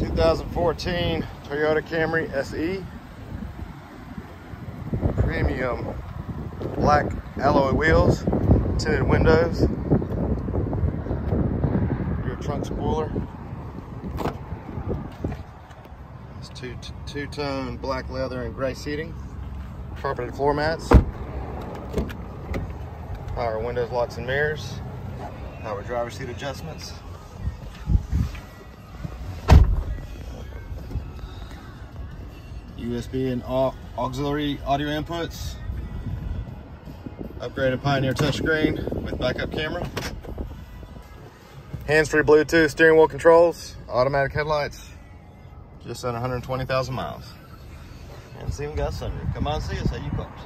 2014 Toyota Camry SE. Premium black alloy wheels, tinted windows, your trunk spoiler. It's two two-tone black leather and gray seating, carpeted floor mats, power windows, locks and mirrors, power driver seat adjustments. USB and auxiliary audio inputs. Upgraded Pioneer touchscreen with backup camera. Hands-free Bluetooth steering wheel controls, automatic headlights, just under 120,000 miles. And see, we got sunroof. Come on, see us at cars.